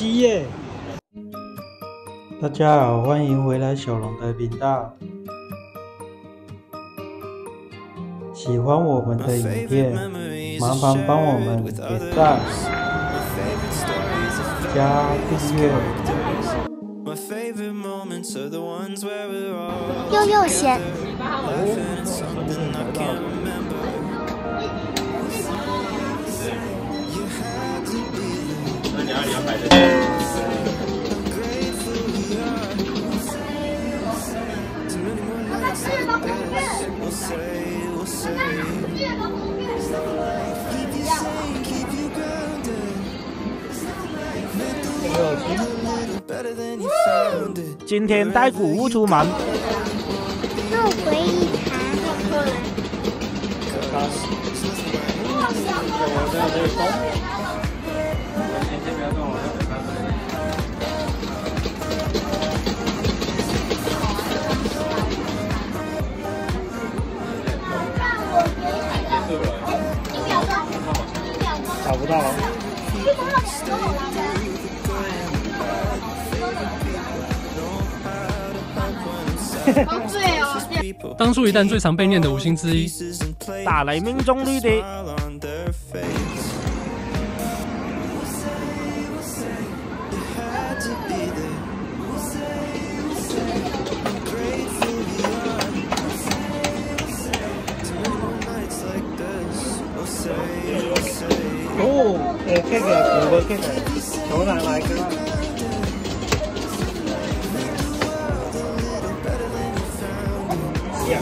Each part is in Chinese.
西耶！大家好，欢迎回来小龙的频道。喜欢我们的影片，麻烦帮我们点赞、加订阅。悠悠先。今天带谷物出门。弄回一盘。找不到了。当初一旦最常被念的五星之一，打雷命中率的。哦，诶，这个五个这个，球拿来个。啊？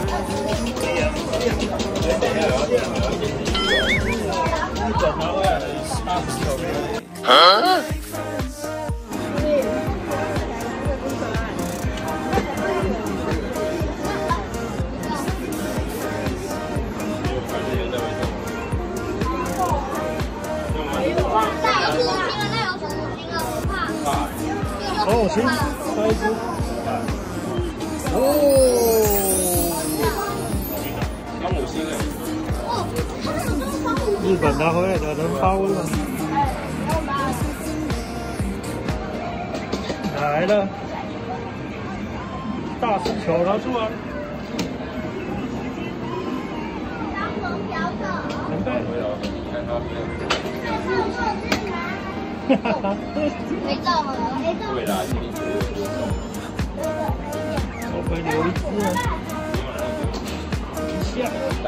哦，行，日本拿回来的能包了。来了，大师球拿出来。准备。哈哈，没照吗？没照。对啦，我会留一只。一下，两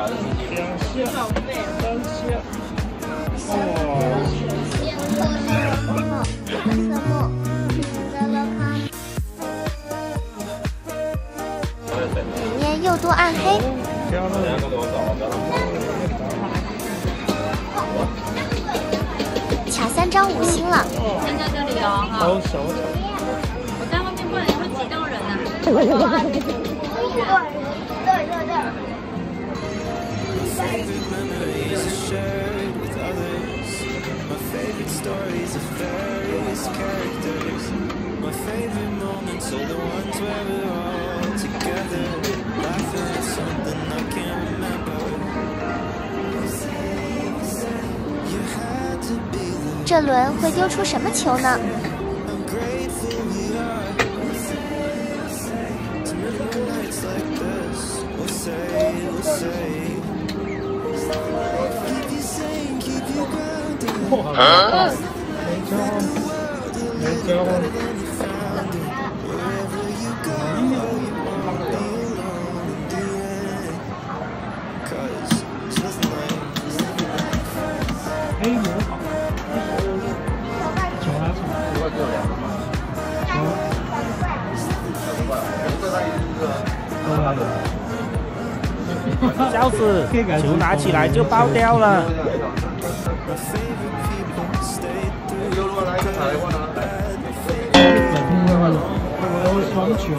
下，三下。里面又多暗黑。三张五星了。好小我在外面不然会挤到人呐。对对这轮会丢出什么球呢？啊！没交，没交。笑死！球拿起来就爆掉了。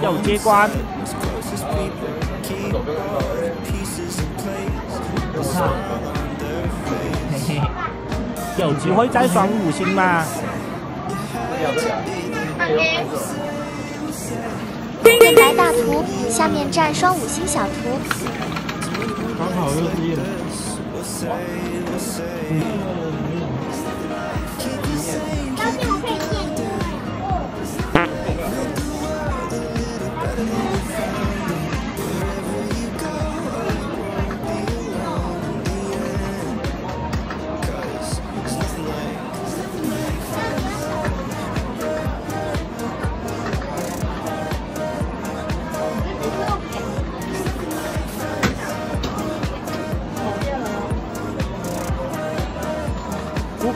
有接关。有机会再双五星吗？来大图，下面站双五星小图。刚好又是一轮。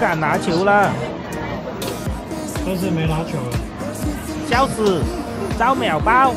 敢拿球了，但是没拿球。笑死，遭秒爆。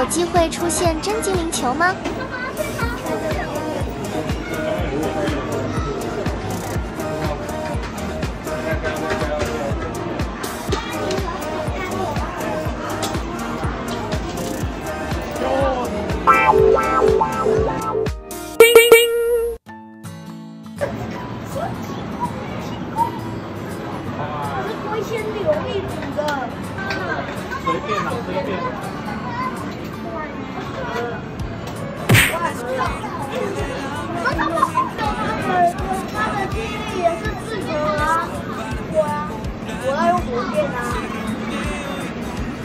有机会出现真精灵球吗？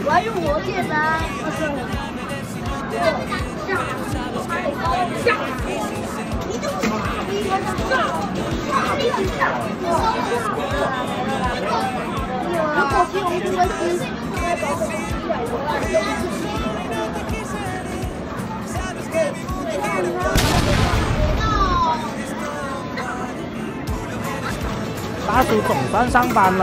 我要用火箭啊！下，你就傻逼，我想上，傻逼很上，如果金龙出了师，应该保证出来的。大叔总算上班了。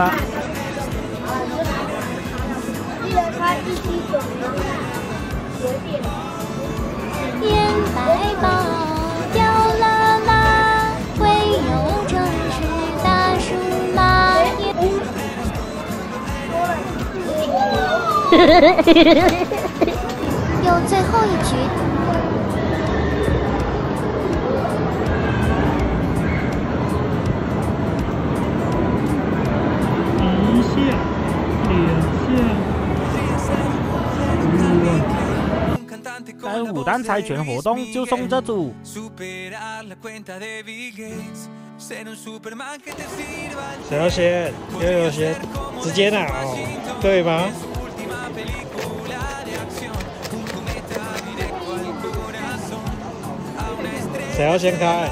烟白宝掉啦啦，会有城市大叔吗。有最后一局。五单猜拳活动就送这组。谁要先？悠悠先，直接拿哦，对吗？谁要先开？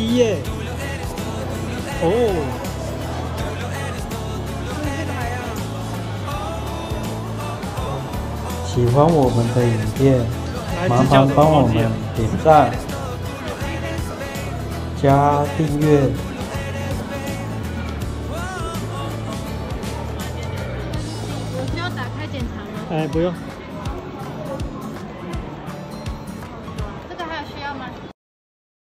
七耶！哦，喜欢我们的影片，麻烦帮我们点赞、加订阅。我需要打开检查吗？哎，不用。